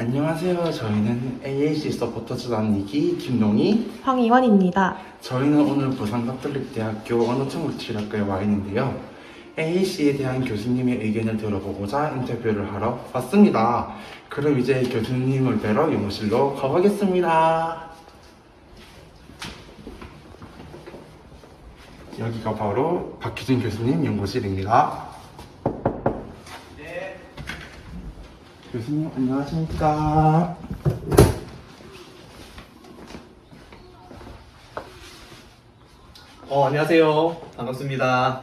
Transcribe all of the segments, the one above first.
안녕하세요. 저희는 AAC 서포터즈단 2기 김동희. 황희원입니다. 저희는 오늘 부산 가톨릭대학교 언어천국치료학과에 와 있는데요. AAC에 대한 교수님의 의견을 들어보고자 인터뷰를 하러 왔습니다. 그럼 이제 교수님을 뵈러 연구실로 가보겠습니다. 여기가 바로 박희준 교수님 연구실입니다. 교수님 안녕하십니까? 어, 안녕하세요. 반갑습니다.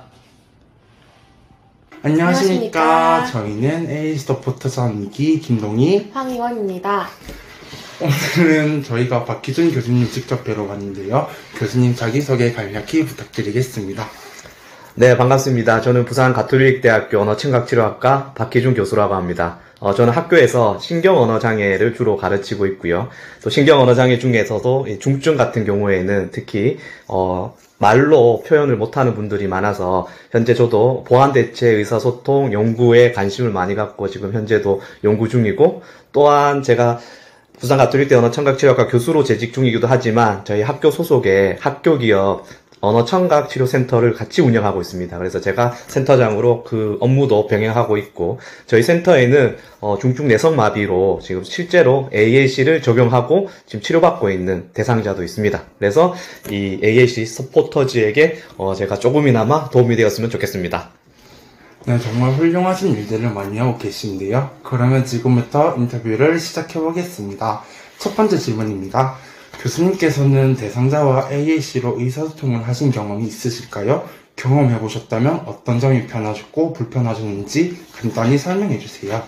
안녕하십니까? 안녕하십니까? 저희는 서포터즈단 2기 김동희. 황희원입니다. 오늘은 저희가 박희준 교수님 직접 뵈러 왔는데요. 교수님 자기소개 간략히 부탁드리겠습니다. 네, 반갑습니다. 저는 부산 가톨릭대학교 언어청각치료학과 박희준 교수라고 합니다. 어, 저는 학교에서 신경 언어 장애를 주로 가르치고 있고요. 또 신경 언어 장애 중에서도 이 중증 같은 경우에는 특히 어, 말로 표현을 못하는 분들이 많아서 현재 저도 보안 대체 의사소통 연구에 관심을 많이 갖고 지금 현재도 연구 중이고 또한 제가 부산 가톨릭대 언어청각치료학과 교수로 재직 중이기도 하지만 저희 학교 소속의 학교 기업 언어 청각 치료 센터를 같이 운영하고 있습니다. 그래서 제가 센터장으로 그 업무도 병행하고 있고 저희 센터에는 어, 중증 내성 마비로 지금 실제로 AAC를 적용하고 지금 치료받고 있는 대상자도 있습니다. 그래서 이 AAC 서포터즈에게 어, 제가 조금이나마 도움이 되었으면 좋겠습니다. 네, 정말 훌륭하신 일들을 많이 하고 계신데요. 그러면 지금부터 인터뷰를 시작해 보겠습니다. 첫 번째 질문입니다. 교수님께서는 대상자와 AAC로 의사소통을 하신 경험이 있으실까요? 경험해 보셨다면 어떤 점이 편하셨고 불편하셨는지 간단히 설명해 주세요.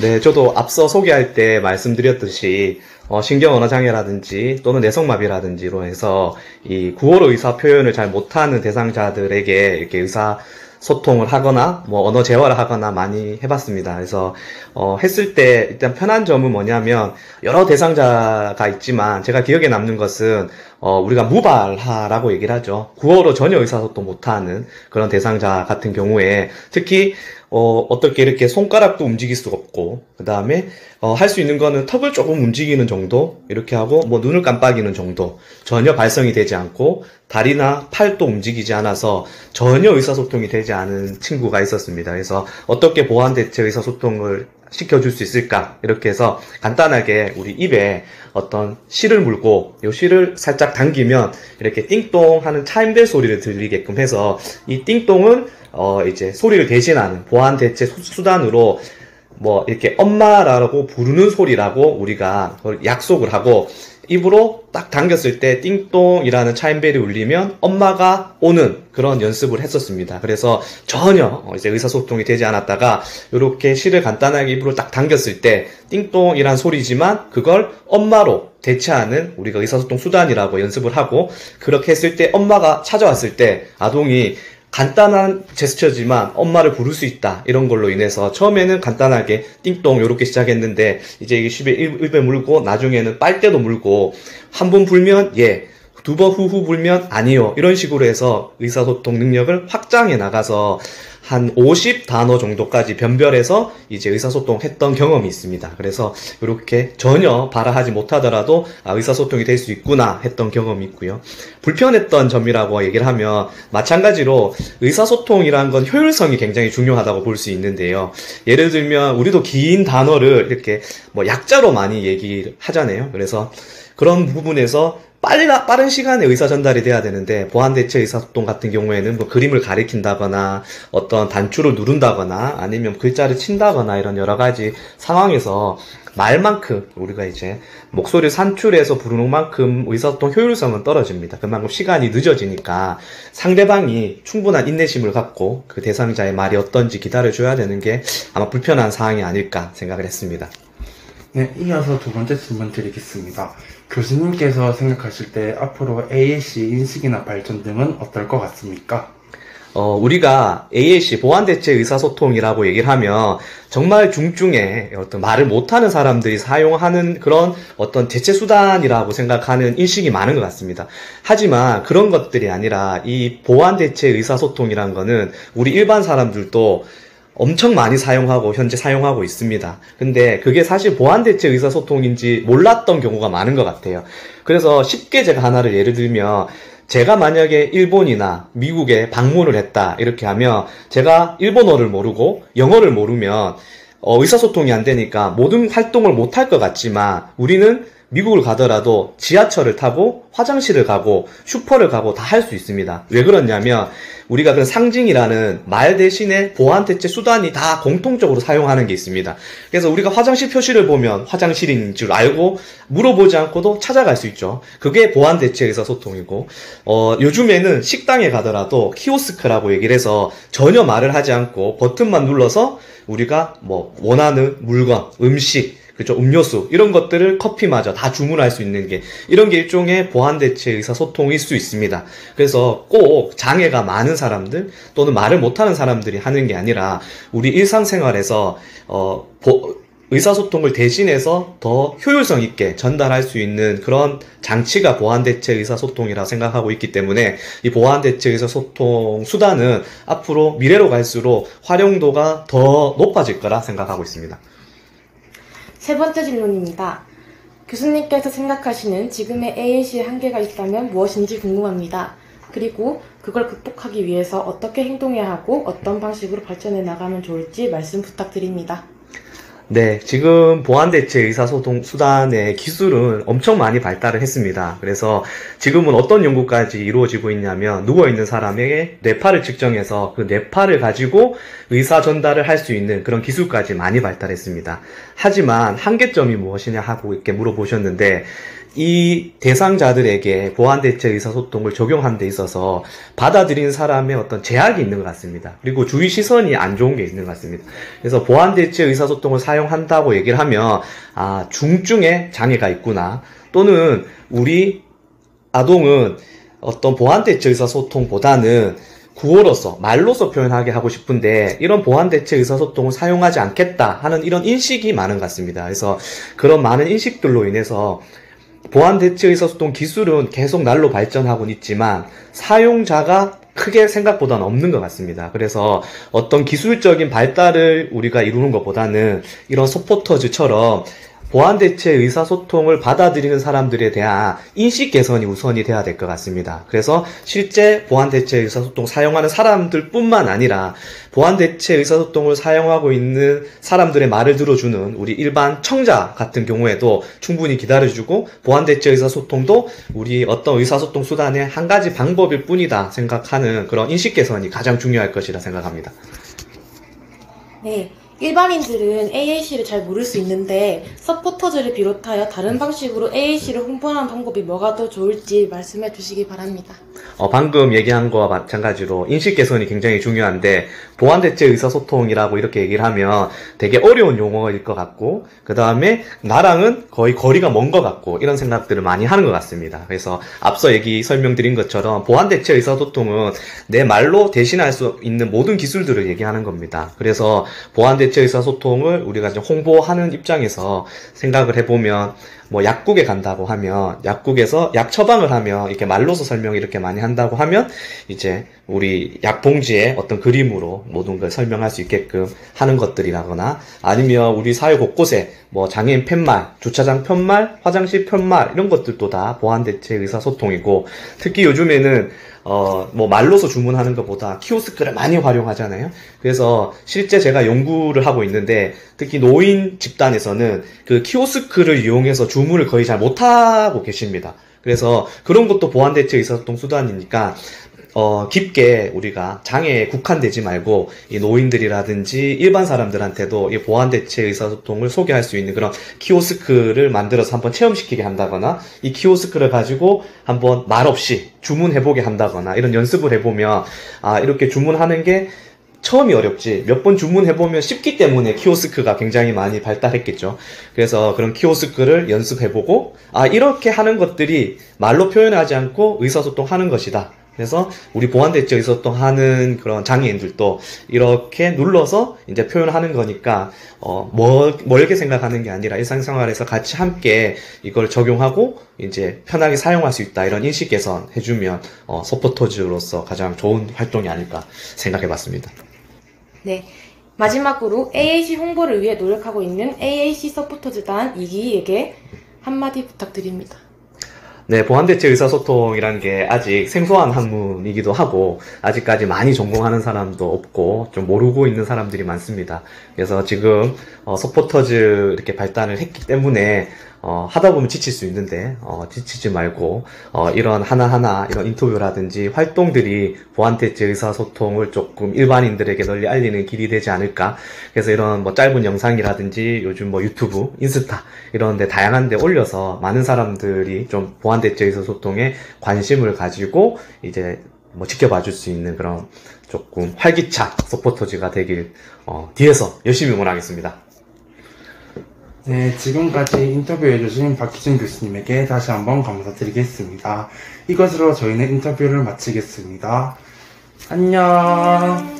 네, 저도 앞서 소개할 때 말씀드렸듯이 어, 신경 언어 장애라든지 또는 내성마비라든지로 해서 이 구어로 의사 표현을 잘 못하는 대상자들에게 이렇게 의사 소통을 하거나 뭐 언어 재활을 하거나 많이 해봤습니다. 그래서 어, 했을 때 일단 편한 점은 뭐냐면 여러 대상자가 있지만 제가 기억에 남는 것은 어, 우리가 무발하라고 얘기를 하죠. 구어로 전혀 의사소통 못하는 그런 대상자 같은 경우에 특히 어, 어떻게 이렇게 손가락도 움직일 수가 없고, 그 다음에, 어, 할 수 있는 거는 턱을 조금 움직이는 정도, 이렇게 하고, 뭐, 눈을 깜빡이는 정도, 전혀 발성이 되지 않고, 다리나 팔도 움직이지 않아서 전혀 의사소통이 되지 않은 친구가 있었습니다. 그래서 어떻게 보완대체 의사소통을 시켜줄 수 있을까? 이렇게 해서 간단하게 우리 입에 어떤 실을 물고, 요 실을 살짝 당기면 이렇게 띵동 하는 차임벨 소리를 들리게끔 해서 이 띵동은 어, 이제 소리를 대신하는 보안 대체 수- 수단으로 뭐 이렇게 엄마라고 부르는 소리라고 우리가 약속을 하고 입으로 딱 당겼을 때 띵동이라는 차임벨이 울리면 엄마가 오는 그런 연습을 했었습니다. 그래서 전혀 어, 이제 의사소통이 되지 않았다가 이렇게 실을 간단하게 입으로 딱 당겼을 때 띵동이란 소리지만 그걸 엄마로 대체하는 우리가 의사소통 수단이라고 연습을 하고 그렇게 했을 때 엄마가 찾아왔을 때 아동이 간단한 제스처지만 엄마를 부를 수 있다 이런 걸로 인해서 처음에는 간단하게 띵동 이렇게 시작했는데 이제 이게 입에, 입에 물고 나중에는 빨대도 물고 한 번 불면 예 두 번 후후 불면 아니요 이런 식으로 해서 의사소통 능력을 확장해 나가서 한 50단어 정도까지 변별해서 이제 의사소통 했던 경험이 있습니다. 그래서 이렇게 전혀 발화하지 못하더라도 아, 의사소통이 될 수 있구나 했던 경험이 있고요. 불편했던 점이라고 얘기를 하면 마찬가지로 의사소통이란 건 효율성이 굉장히 중요하다고 볼 수 있는데요. 예를 들면 우리도 긴 단어를 이렇게 뭐 약자로 많이 얘기를 하잖아요. 그래서 그런 부분에서 빨라, 빠른 시간에 의사 전달이 돼야 되는데, 보안 대체 의사소통 같은 경우에는 뭐 그림을 가리킨다거나, 어떤 단추를 누른다거나, 아니면 글자를 친다거나, 이런 여러 가지 상황에서 말만큼, 우리가 이제 목소리를 산출해서 부르는 만큼 의사소통 효율성은 떨어집니다. 그만큼 시간이 늦어지니까 상대방이 충분한 인내심을 갖고 그 대상자의 말이 어떤지 기다려줘야 되는 게 아마 불편한 사항이 아닐까 생각을 했습니다. 네, 이어서 두 번째 질문 드리겠습니다. 교수님께서 생각하실 때 앞으로 AAC 인식이나 발전 등은 어떨 것 같습니까? 어, 우리가 AAC, 보안대체 의사소통이라고 얘기를 하면 정말 중증의 어떤 말을 못하는 사람들이 사용하는 그런 어떤 대체 수단이라고 생각하는 인식이 많은 것 같습니다. 하지만 그런 것들이 아니라 이 보안대체 의사소통이라는 거는 우리 일반 사람들도 엄청 많이 사용하고 현재 사용하고 있습니다. 근데 그게 사실 보안대체 의사소통인지 몰랐던 경우가 많은 것 같아요. 그래서 쉽게 제가 하나를 예를 들면 제가 만약에 일본이나 미국에 방문을 했다 이렇게 하면 제가 일본어를 모르고 영어를 모르면 어, 의사소통이 안 되니까 모든 활동을 못 할 것 같지만 우리는 미국을 가더라도 지하철을 타고 화장실을 가고 슈퍼를 가고 다 할 수 있습니다. 왜 그러냐면 우리가 그 상징이라는 말 대신에 보안 대체 수단이 다 공통적으로 사용하는 게 있습니다. 그래서 우리가 화장실 표시를 보면 화장실인 줄 알고 물어보지 않고도 찾아갈 수 있죠. 그게 보안 대체 의사소통이고 어, 요즘에는 식당에 가더라도 키오스크라고 얘기를 해서 전혀 말을 하지 않고 버튼만 눌러서 우리가 뭐 원하는 물건, 음식 그죠 음료수 이런 것들을 커피마저 다 주문할 수 있는 게 이런 게 일종의 보안 대체 의사소통일 수 있습니다. 그래서 꼭 장애가 많은 사람들 또는 말을 못하는 사람들이 하는 게 아니라 우리 일상생활에서 어 보- 의사소통을 대신해서 더 효율성 있게 전달할 수 있는 그런 장치가 보안대체 의사소통이라 생각하고 있기 때문에 이 보안대체 의사소통 수단은 앞으로 미래로 갈수록 활용도가 더 높아질 거라 생각하고 있습니다. 세 번째 질문입니다. 교수님께서 생각하시는 지금의 AAC의 한계가 있다면 무엇인지 궁금합니다. 그리고 그걸 극복하기 위해서 어떻게 행동해야 하고 어떤 방식으로 발전해 나가면 좋을지 말씀 부탁드립니다. 네, 지금 보안대체 의사소통 수단의 기술은 엄청 많이 발달을 했습니다. 그래서 지금은 어떤 연구까지 이루어지고 있냐면 누워있는 사람에게 뇌파를 측정해서 그 뇌파를 가지고 의사 전달을 할 수 있는 그런 기술까지 많이 발달했습니다. 하지만 한계점이 무엇이냐 하고 이렇게 물어보셨는데 이 대상자들에게 보안대체 의사소통을 적용하는 데 있어서 받아들인 사람의 어떤 제약이 있는 것 같습니다. 그리고 주위 시선이 안 좋은 게 있는 것 같습니다. 그래서 보안대체 의사소통을 사용한다고 얘기를 하면, 아, 중증의 장애가 있구나. 또는 우리 아동은 어떤 보안대체 의사소통보다는 구호로서, 말로서 표현하게 하고 싶은데, 이런 보안대체 의사소통을 사용하지 않겠다 하는 이런 인식이 많은 것 같습니다. 그래서 그런 많은 인식들로 인해서 보안 대체 의사소통 기술은 계속 날로 발전하고 있지만 사용자가 크게 생각보다는 없는 것 같습니다. 그래서 어떤 기술적인 발달을 우리가 이루는 것보다는 이런 소포터즈처럼 보안 대체 의사소통을 받아들이는 사람들에 대한 인식 개선이 우선이 돼야 될 것 같습니다. 그래서 실제 보안 대체 의사소통 사용하는 사람들뿐만 아니라 보안 대체 의사소통을 사용하고 있는 사람들의 말을 들어주는 우리 일반 청자 같은 경우에도 충분히 기다려주고 보안 대체 의사소통도 우리 어떤 의사소통 수단의 한 가지 방법일 뿐이다 생각하는 그런 인식 개선이 가장 중요할 것이라 생각합니다. 네. 일반인들은 AAC를 잘 모를 수 있는데 서포터즈를 비롯하여 다른 방식으로 AAC를 홍보하는 방법이 뭐가 더 좋을지 말씀해 주시기 바랍니다. 어, 방금 얘기한 거와 마찬가지로 인식 개선이 굉장히 중요한데 보안 대체 의사소통이라고 이렇게 얘기를 하면 되게 어려운 용어일 것 같고 그 다음에 나랑은 거의 거리가 먼 것 같고 이런 생각들을 많이 하는 것 같습니다. 그래서 앞서 얘기 설명드린 것처럼 보안 대체 의사소통은 내 말로 대신할 수 있는 모든 기술들을 얘기하는 겁니다. 그래서 보안 대체 의사소통을 우리가 이제 홍보하는 입장에서 생각을 해보면 뭐 약국에 간다고 하면 약국에서 약 처방을 하면 이렇게 말로서 설명을 이렇게 많이 한다고 하면 이제 우리 약 봉지에 어떤 그림으로 모든 걸 설명할 수 있게끔 하는 것들이라거나 아니면 우리 사회 곳곳에 뭐 장애인 팻말, 주차장 편말, 화장실 편말 이런 것들도 다 보안 대체 의사소통이고 특히 요즘에는 어, 뭐 말로서 주문하는 것보다 키오스크를 많이 활용하잖아요. 그래서 실제 제가 연구를 하고 있는데 특히 노인 집단에서는 그 키오스크를 이용해서 주문을 거의 잘 못하고 계십니다. 그래서 그런 것도 보안 대체 의사소통 수단이니까 어, 깊게 우리가 장애에 국한되지 말고 이 노인들이라든지 일반 사람들한테도 이 보안 대체 의사소통을 소개할 수 있는 그런 키오스크를 만들어서 한번 체험시키게 한다거나 이 키오스크를 가지고 한번 말 없이 주문해보게 한다거나 이런 연습을 해보면 아 이렇게 주문하는 게 처음이 어렵지 몇 번 주문해보면 쉽기 때문에 키오스크가 굉장히 많이 발달했겠죠. 그래서 그런 키오스크를 연습해보고 아 이렇게 하는 것들이 말로 표현하지 않고 의사소통하는 것이다. 그래서 우리 보안대체 의사소통하는 그런 장애인들도 이렇게 눌러서 이제 표현하는 거니까 어 멀, 멀게 생각하는 게 아니라 일상생활에서 같이 함께 이걸 적용하고 이제 편하게 사용할 수 있다 이런 인식 개선 해주면 어 서포터즈로서 가장 좋은 활동이 아닐까 생각해봤습니다. 네. 마지막으로 AAC 홍보를 위해 노력하고 있는 AAC 서포터즈단 이기에게 한마디 부탁드립니다. 네, 보완대체 의사소통이라는 게 아직 생소한 학문이기도 하고, 아직까지 많이 전공하는 사람도 없고, 좀 모르고 있는 사람들이 많습니다. 그래서 지금, 어, 서포터즈 이렇게 발대를 했기 때문에, 어, 하다 보면 지칠 수 있는데, 어, 지치지 말고, 어, 이런 하나하나, 이런 인터뷰라든지 활동들이 보완대체 의사소통을 조금 일반인들에게 널리 알리는 길이 되지 않을까. 그래서 이런 뭐 짧은 영상이라든지 요즘 뭐 유튜브, 인스타, 이런 데 다양한 데 올려서 많은 사람들이 좀 보안대체 의사소통에 관심을 가지고 이제 뭐 지켜봐 줄 수 있는 그런 조금 활기찬 서포터즈가 되길, 어, 뒤에서 열심히 응원하겠습니다. 네, 지금까지 인터뷰해주신 박희준 교수님에게 다시 한번 감사드리겠습니다. 이것으로 저희는 인터뷰를 마치겠습니다. 안녕.